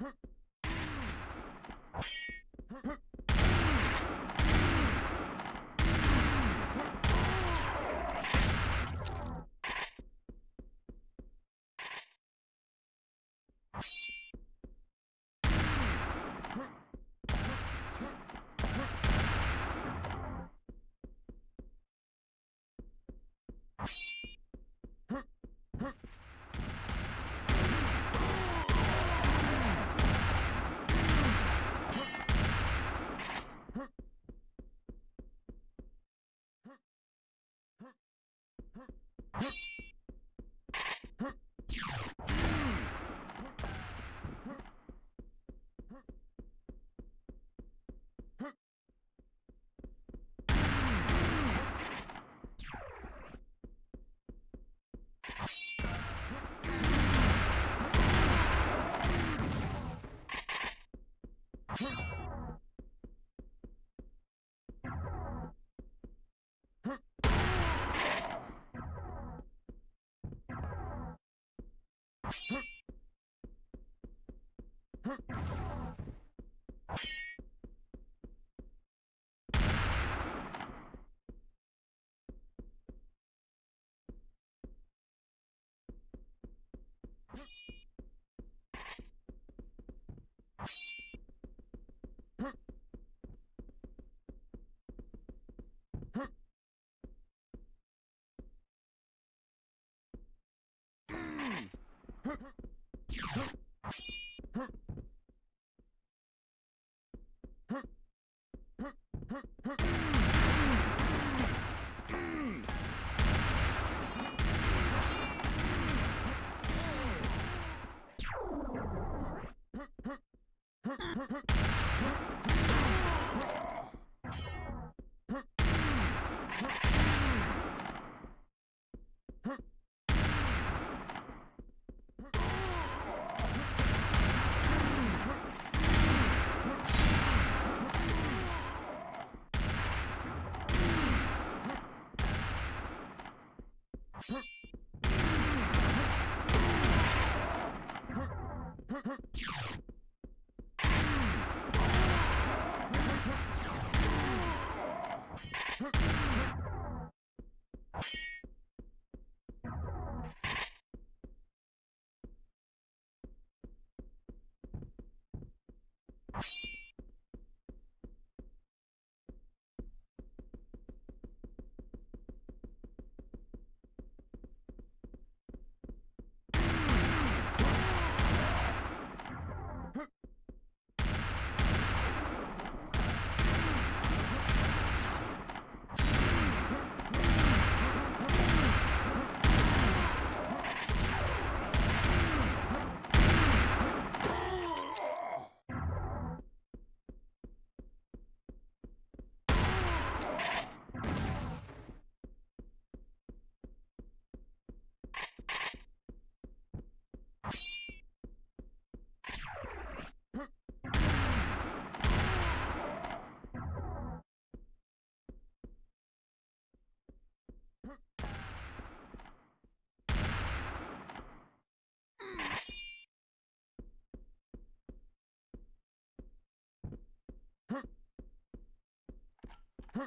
Huh? Huh? Huh, huh, huh. Huh?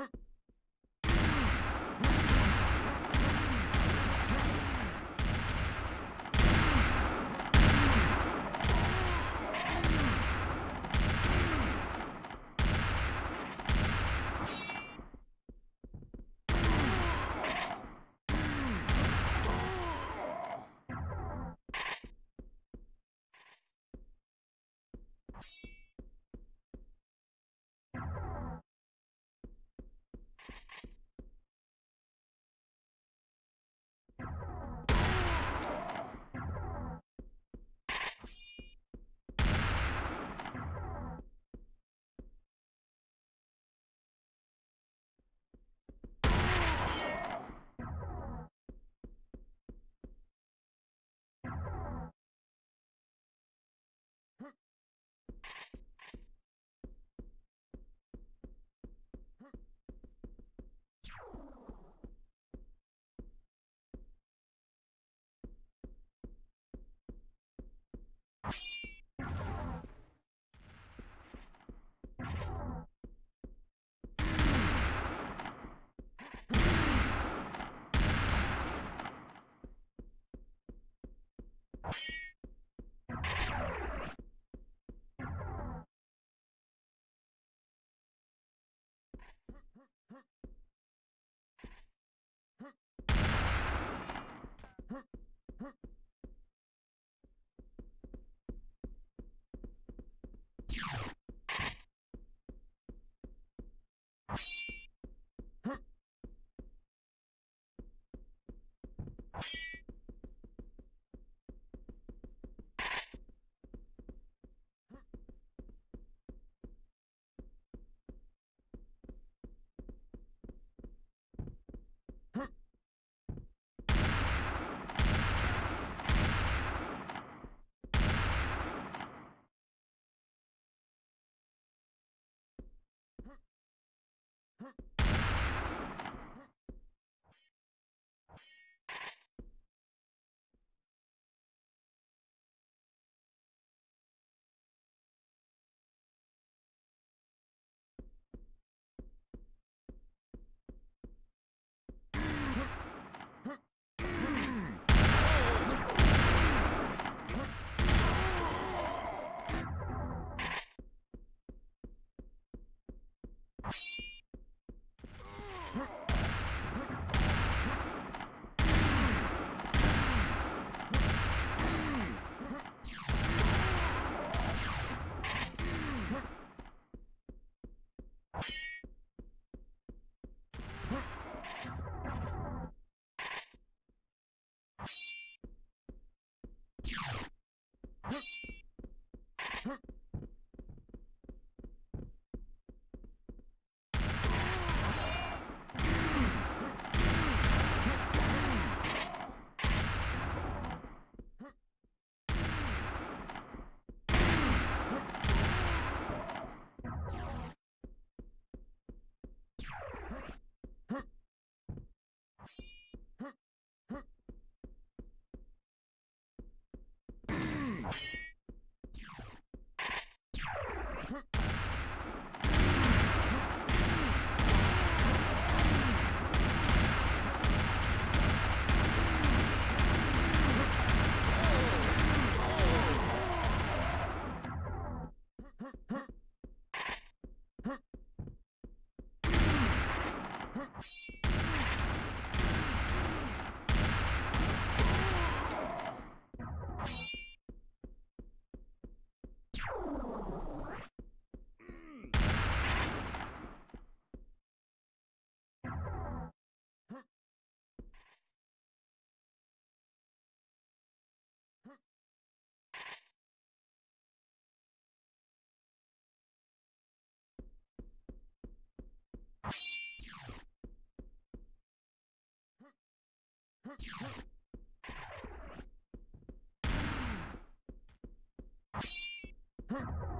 あ Huh?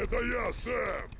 Это я, Сэм!